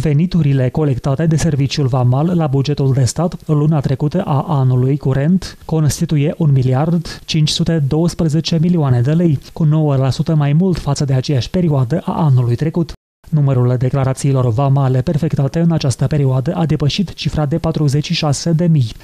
Veniturile colectate de serviciul VAMAL la bugetul de stat luna trecută a anului curent constituie 1 miliard 512 milioane de lei, cu 9% mai mult față de aceeași perioadă a anului trecut. Numărul declarațiilor vamale perfectate în această perioadă a depășit cifra de 46.000.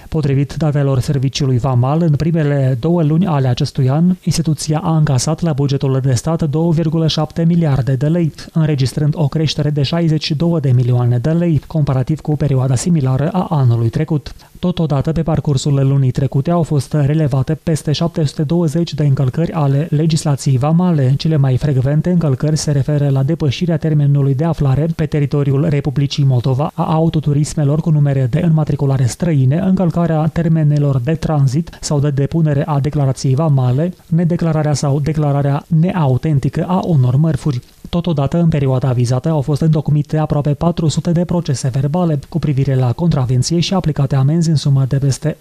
Potrivit datelor serviciului vamal, în primele două luni ale acestui an, instituția a încasat la bugetul de stat 2,7 miliarde de lei, înregistrând o creștere de 62 de milioane de lei, comparativ cu perioada similară a anului trecut. Totodată, pe parcursul lunii trecute au fost relevate peste 720 de încălcări ale legislației vamale. Cele mai frecvente încălcări se referă la depășirea termenului de aflare pe teritoriul Republicii Moldova a autoturismelor cu numere de înmatriculare străine, încălcarea termenelor de tranzit sau de depunere a declarației vamale, nedeclararea sau declararea neautentică a unor mărfuri. Totodată, în perioada vizată au fost îndocumite aproape 400 de procese verbale cu privire la contravenție și aplicate amenzi în sumă de peste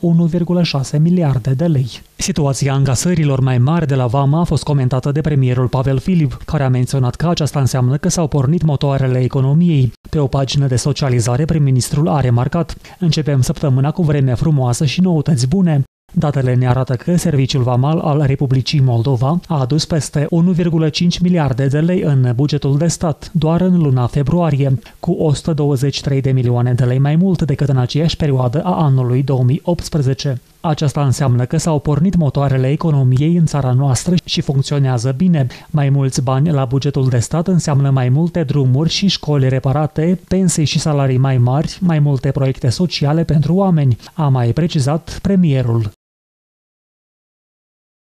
1,6 miliarde de lei. Situația încasărilor mai mari de la Vama a fost comentată de premierul Pavel Filip, care a menționat că aceasta înseamnă că s-au pornit motoarele economiei. Pe o pagină de socializare, prim-ministrul a remarcat Începem săptămâna cu vreme frumoasă și noutăți bune. Datele ne arată că Serviciul Vamal al Republicii Moldova a adus peste 1,5 miliarde de lei în bugetul de stat doar în luna februarie, cu 123 de milioane de lei mai mult decât în aceeași perioadă a anului 2018. Aceasta înseamnă că s-au pornit motoarele economiei în țara noastră și funcționează bine. Mai mulți bani la bugetul de stat înseamnă mai multe drumuri și școli reparate, pensii și salarii mai mari, mai multe proiecte sociale pentru oameni, a mai precizat premierul.